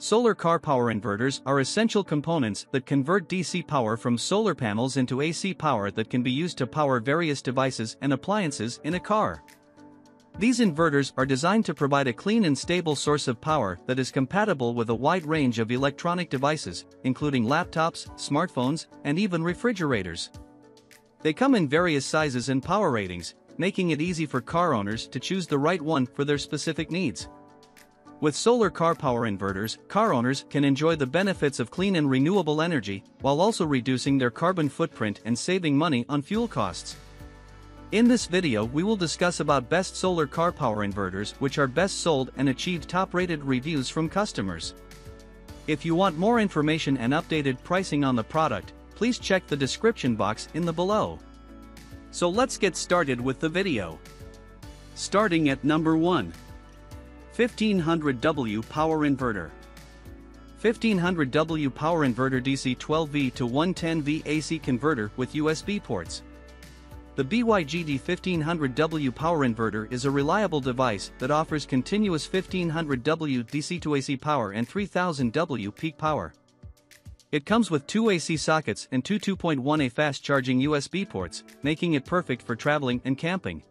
Solar car power inverters are essential components that convert DC power from solar panels into AC power that can be used to power various devices and appliances in a car. These inverters are designed to provide a clean and stable source of power that is compatible with a wide range of electronic devices, including laptops, smartphones, and even refrigerators. They come in various sizes and power ratings, making it easy for car owners to choose the right one for their specific needs. With solar car power inverters, car owners can enjoy the benefits of clean and renewable energy while also reducing their carbon footprint and saving money on fuel costs. In this video we will discuss about best solar car power inverters which are best sold and achieved top-rated reviews from customers. If you want more information and updated pricing on the product, please check the description box in the below. So let's get started with the video. Starting at number 1. 1500W Power Inverter 1500W Power Inverter DC 12V to 110V AC converter with USB ports. The BYGD 1500W Power Inverter is a reliable device that offers continuous 1500W DC to AC power and 3000W peak power. It comes with two AC sockets and two 2.1A fast charging USB ports, making it perfect for traveling and camping.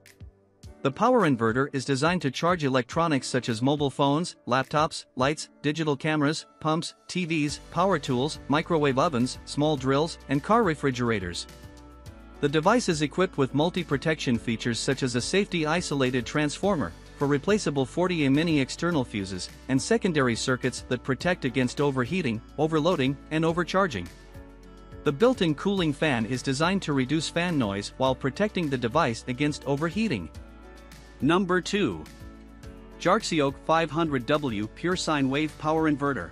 The power inverter is designed to charge electronics such as mobile phones, laptops, lights, digital cameras, pumps, TVs, power tools, microwave ovens, small drills, and car refrigerators. The device is equipped with multi-protection features such as a safety-isolated transformer, four replaceable 40A mini external fuses, and secondary circuits that protect against overheating, overloading, and overcharging. The built-in cooling fan is designed to reduce fan noise while protecting the device against overheating. Number 2. Jarxioke 500W Pure Sine Wave Power Inverter.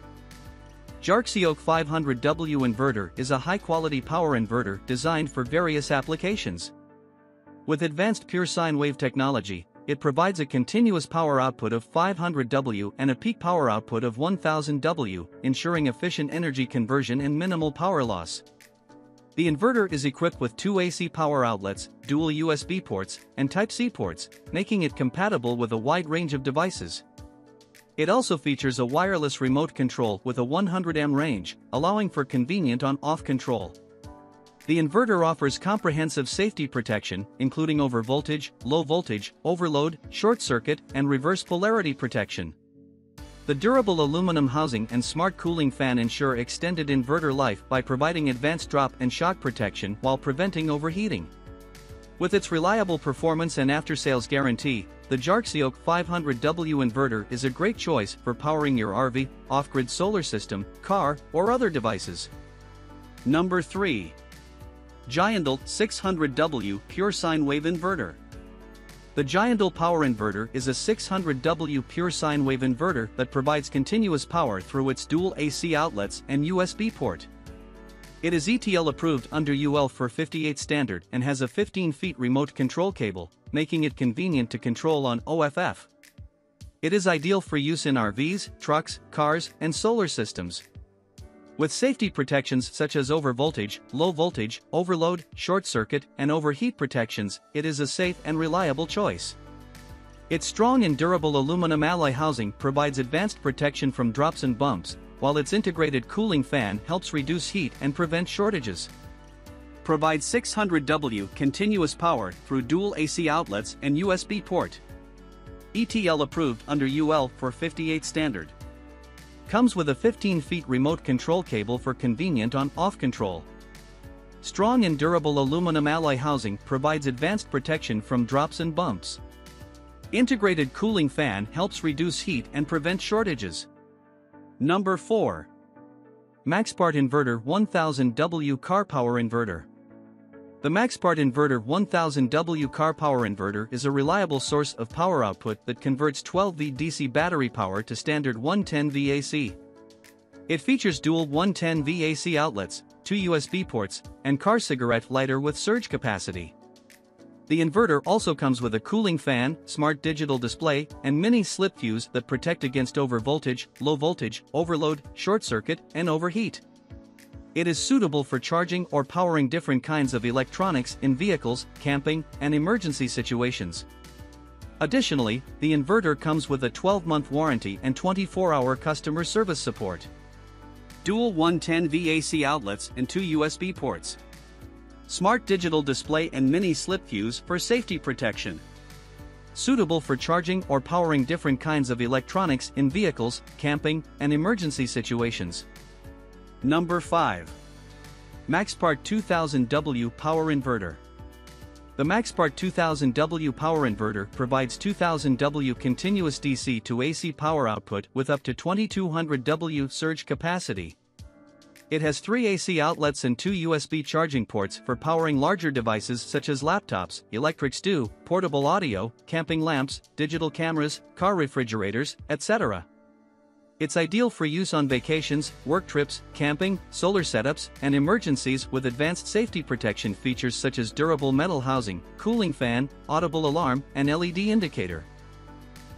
Jarxioke 500W inverter is a high-quality power inverter designed for various applications. With advanced pure sine wave technology, it provides a continuous power output of 500W and a peak power output of 1000W, ensuring efficient energy conversion and minimal power loss. The inverter is equipped with two AC power outlets, dual USB ports, and Type-C ports, making it compatible with a wide range of devices. It also features a wireless remote control with a 100 m range, allowing for convenient on-off control. The inverter offers comprehensive safety protection, including overvoltage, low voltage, overload, short circuit, and reverse polarity protection. The durable aluminum housing and smart cooling fan ensure extended inverter life by providing advanced drop and shock protection while preventing overheating. With its reliable performance and after-sales guarantee, the Jarxioke 500W inverter is a great choice for powering your RV, off-grid solar system, car, or other devices. Number 3. Giandel 600W Pure Sine Wave Inverter the Giandel Power Inverter is a 600W pure sine wave inverter that provides continuous power through its dual AC outlets and USB port. It is ETL approved under UL 458 standard and has a 15 feet remote control cable, making it convenient to control on OFF. It is ideal for use in RVs, trucks, cars, and solar systems. With safety protections such as overvoltage, low voltage, overload, short circuit, and overheat protections, it is a safe and reliable choice. Its strong and durable aluminum alloy housing provides advanced protection from drops and bumps, while its integrated cooling fan helps reduce heat and prevent shortages. Provides 600W continuous power through dual AC outlets and USB port. ETL approved under UL 458 standard. Comes with a 15 feet remote control cable for convenient on-off control. Strong and durable aluminum alloy housing provides advanced protection from drops and bumps. Integrated cooling fan helps reduce heat and prevent shortages. Number 4. MaxPart Inverter 1000W Car Power Inverter the MaxPart Inverter 1000W car power inverter is a reliable source of power output that converts 12V DC battery power to standard 110V AC. It features dual 110V AC outlets, two USB ports, and car cigarette lighter with surge capacity. The inverter also comes with a cooling fan, smart digital display, and mini slip fuse that protect against overvoltage, low voltage, overload, short circuit, and overheat. It is suitable for charging or powering different kinds of electronics in vehicles, camping, and emergency situations. Additionally, the inverter comes with a 12-month warranty and 24-hour customer service support. Dual 110 VAC outlets and two USB ports. Smart digital display and mini slip fuse for safety protection. Suitable for charging or powering different kinds of electronics in vehicles, camping, and emergency situations. Number 5. Maxpart 2000W Power Inverter. The Maxpart 2000W power inverter provides 2000W continuous DC to AC power output with up to 2200W surge capacity. It has three AC outlets and two USB charging ports for powering larger devices such as laptops, electric stew, portable audio, camping lamps, digital cameras, car refrigerators, etc. It's ideal for use on vacations, work trips, camping, solar setups, and emergencies with advanced safety protection features such as durable metal housing, cooling fan, audible alarm, and LED indicator.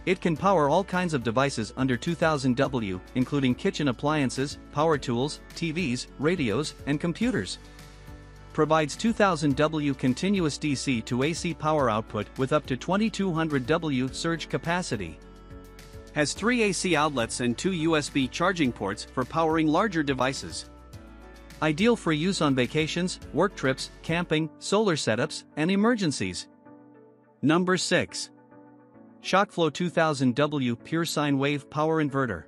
It can power all kinds of devices under 2000W, including kitchen appliances, power tools, TVs, radios, and computers. Provides 2000W continuous DC to AC power output with up to 2200W surge capacity has three AC outlets and two USB charging ports for powering larger devices. Ideal for use on vacations, work trips, camping, solar setups, and emergencies. Number 6. ShockFlo 2000W Pure Sine Wave Power Inverter.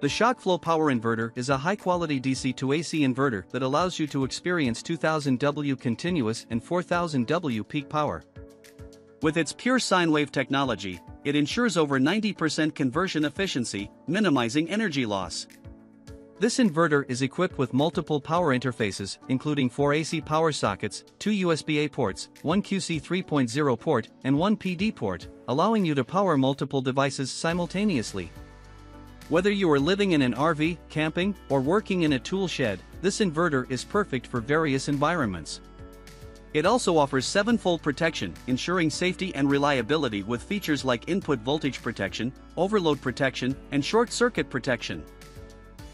The ShockFlo Power Inverter is a high-quality DC to AC inverter that allows you to experience 2000W continuous and 4000W peak power. With its pure sine wave technology, it ensures over 90% conversion efficiency, minimizing energy loss. This inverter is equipped with multiple power interfaces, including four AC power sockets, two USB-A ports, one QC 3.0 port, and one PD port, allowing you to power multiple devices simultaneously. Whether you are living in an RV, camping, or working in a tool shed, this inverter is perfect for various environments. It also offers 7-fold protection, ensuring safety and reliability with features like input voltage protection, overload protection, and short-circuit protection.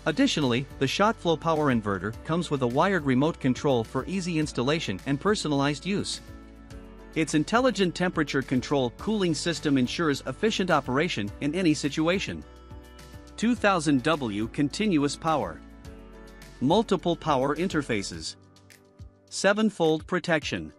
Additionally, the ShockFlo power inverter comes with a wired remote control for easy installation and personalized use. Its intelligent temperature control cooling system ensures efficient operation in any situation. 2000W continuous power. Multiple power interfaces. 7-fold protection.